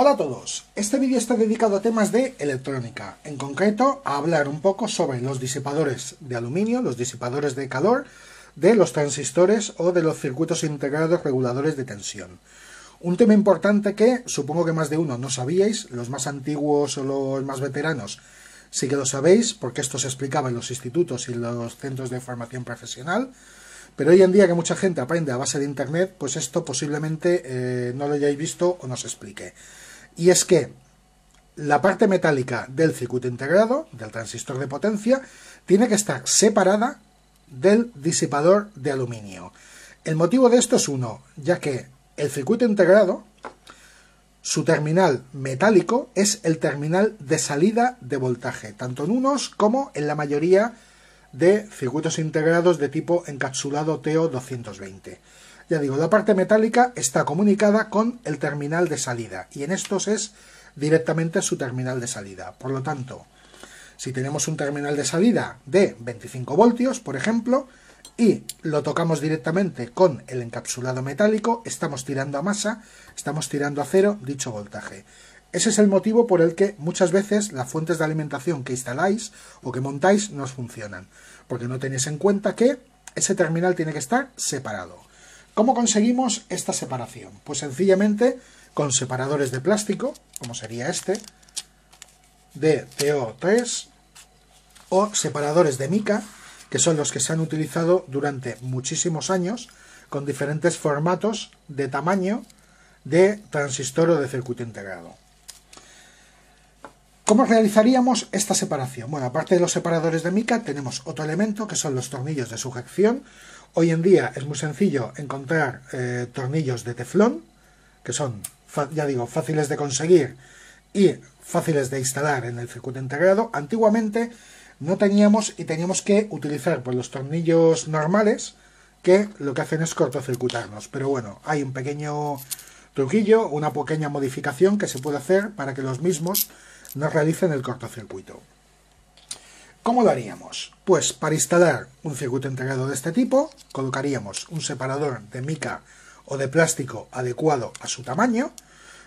Hola a todos, este vídeo está dedicado a temas de electrónica, en concreto a hablar un poco sobre los disipadores de aluminio, los disipadores de calor, de los transistores o de los circuitos integrados reguladores de tensión. Un tema importante que supongo que más de uno no sabíais, los más antiguos o los más veteranos sí que lo sabéis, porque esto se explicaba en los institutos y los centros de formación profesional, pero hoy en día que mucha gente aprende a base de Internet, pues esto posiblemente eh, no lo hayáis visto o no se explique y es que la parte metálica del circuito integrado, del transistor de potencia, tiene que estar separada del disipador de aluminio. El motivo de esto es uno, ya que el circuito integrado, su terminal metálico es el terminal de salida de voltaje, tanto en unos como en la mayoría de circuitos integrados de tipo encapsulado TO220. Ya digo, la parte metálica está comunicada con el terminal de salida y en estos es directamente su terminal de salida. Por lo tanto, si tenemos un terminal de salida de 25 voltios, por ejemplo, y lo tocamos directamente con el encapsulado metálico, estamos tirando a masa, estamos tirando a cero dicho voltaje. Ese es el motivo por el que muchas veces las fuentes de alimentación que instaláis o que montáis no funcionan, porque no tenéis en cuenta que ese terminal tiene que estar separado. ¿Cómo conseguimos esta separación? Pues sencillamente con separadores de plástico, como sería este, de TO3, o separadores de mica, que son los que se han utilizado durante muchísimos años, con diferentes formatos de tamaño de transistor o de circuito integrado. ¿Cómo realizaríamos esta separación? Bueno, aparte de los separadores de mica, tenemos otro elemento que son los tornillos de sujeción Hoy en día es muy sencillo encontrar eh, tornillos de teflón, que son, ya digo, fáciles de conseguir y fáciles de instalar en el circuito integrado. Antiguamente no teníamos y teníamos que utilizar pues, los tornillos normales que lo que hacen es cortocircuitarnos. Pero bueno, hay un pequeño truquillo, una pequeña modificación que se puede hacer para que los mismos no realicen el cortocircuito. ¿Cómo lo haríamos? Pues para instalar un circuito integrado de este tipo, colocaríamos un separador de mica o de plástico adecuado a su tamaño.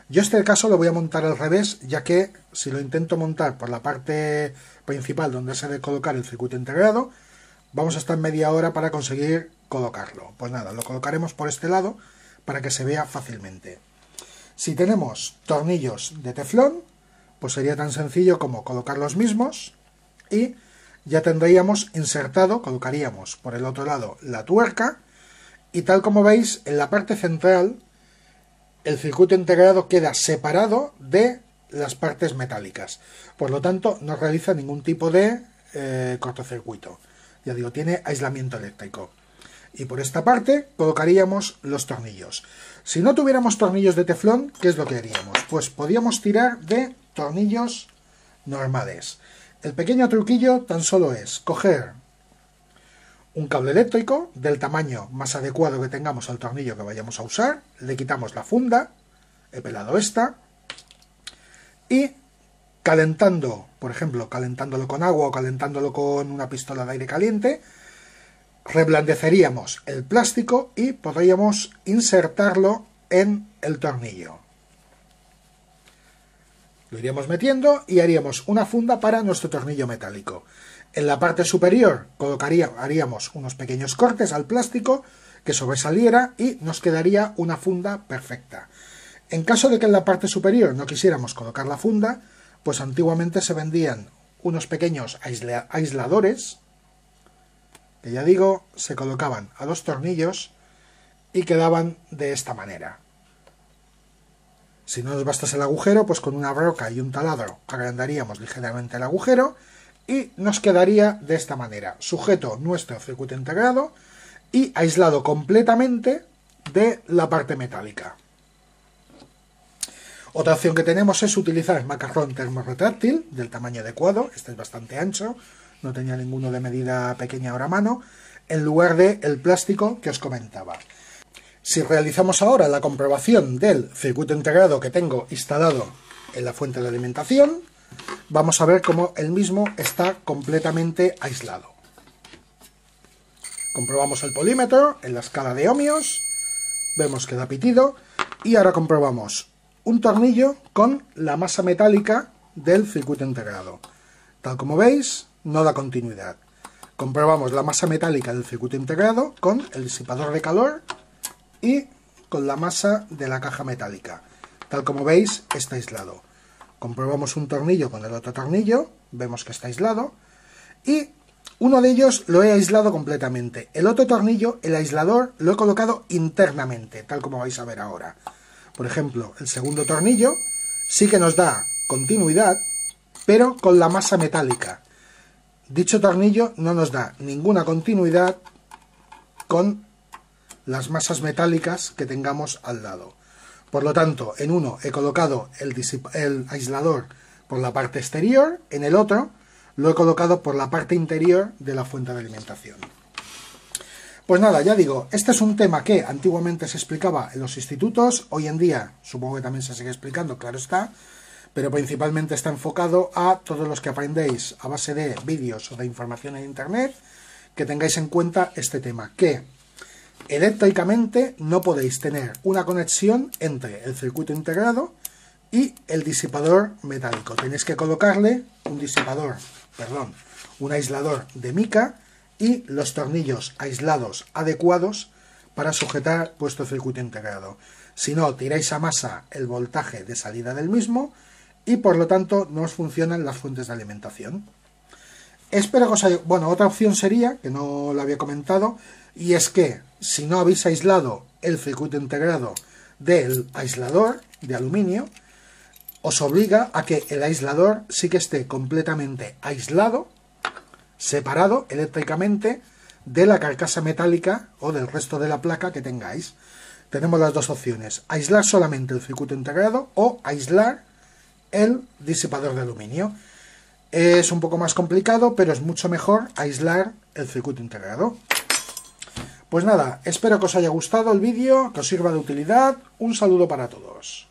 Yo este caso lo voy a montar al revés, ya que si lo intento montar por la parte principal donde se debe colocar el circuito integrado, vamos a estar media hora para conseguir colocarlo. Pues nada, lo colocaremos por este lado para que se vea fácilmente. Si tenemos tornillos de teflón, pues sería tan sencillo como colocar los mismos y ya tendríamos insertado, colocaríamos por el otro lado la tuerca y tal como veis en la parte central el circuito integrado queda separado de las partes metálicas. Por lo tanto, no realiza ningún tipo de eh, cortocircuito. Ya digo, tiene aislamiento eléctrico. Y por esta parte colocaríamos los tornillos. Si no tuviéramos tornillos de teflón, ¿qué es lo que haríamos? Pues podríamos tirar de tornillos normales. El pequeño truquillo tan solo es coger un cable eléctrico del tamaño más adecuado que tengamos al tornillo que vayamos a usar, le quitamos la funda, he pelado esta, y calentando, por ejemplo, calentándolo con agua o calentándolo con una pistola de aire caliente, reblandeceríamos el plástico y podríamos insertarlo en el tornillo. Lo iríamos metiendo y haríamos una funda para nuestro tornillo metálico. En la parte superior colocaría, haríamos unos pequeños cortes al plástico que sobresaliera y nos quedaría una funda perfecta. En caso de que en la parte superior no quisiéramos colocar la funda, pues antiguamente se vendían unos pequeños aisladores que ya digo se colocaban a los tornillos y quedaban de esta manera. Si no nos bastase el agujero, pues con una broca y un taladro agrandaríamos ligeramente el agujero y nos quedaría de esta manera, sujeto nuestro circuito integrado y aislado completamente de la parte metálica. Otra opción que tenemos es utilizar macarrón termorretráctil del tamaño adecuado, este es bastante ancho, no tenía ninguno de medida pequeña ahora a mano, en lugar de el plástico que os comentaba. Si realizamos ahora la comprobación del circuito integrado que tengo instalado en la fuente de alimentación, vamos a ver cómo el mismo está completamente aislado. Comprobamos el polímetro en la escala de ohmios, vemos que da pitido y ahora comprobamos un tornillo con la masa metálica del circuito integrado. Tal como veis, no da continuidad. Comprobamos la masa metálica del circuito integrado con el disipador de calor y con la masa de la caja metálica. Tal como veis, está aislado. Comprobamos un tornillo con el otro tornillo, vemos que está aislado. Y uno de ellos lo he aislado completamente. El otro tornillo, el aislador, lo he colocado internamente, tal como vais a ver ahora. Por ejemplo, el segundo tornillo sí que nos da continuidad, pero con la masa metálica. Dicho tornillo no nos da ninguna continuidad con las masas metálicas que tengamos al lado. Por lo tanto, en uno he colocado el, aislador por la parte exterior, en el otro lo he colocado por la parte interior de la fuente de alimentación. Pues nada, ya digo, este es un tema que antiguamente se explicaba en los institutos, hoy en día supongo que también se sigue explicando, claro está, pero principalmente está enfocado a todos los que aprendéis a base de vídeos o de información en Internet, que tengáis en cuenta este tema, que eléctricamente no podéis tener una conexión entre el circuito integrado y el disipador metálico. Tenéis que colocarle un disipador, perdón, un aislador de mica y los tornillos aislados adecuados para sujetar vuestro circuito integrado. Si no, tiráis a masa el voltaje de salida del mismo y por lo tanto no os funcionan las fuentes de alimentación. Espero que os haya... Bueno, otra opción sería, que no lo había comentado, y es que si no habéis aislado el circuito integrado del aislador de aluminio, os obliga a que el aislador sí que esté completamente aislado, separado eléctricamente de la carcasa metálica o del resto de la placa que tengáis. Tenemos las dos opciones, aislar solamente el circuito integrado o aislar el disipador de aluminio. Es un poco más complicado, pero es mucho mejor aislar el circuito integrado. Pues nada, espero que os haya gustado el vídeo, que os sirva de utilidad. Un saludo para todos.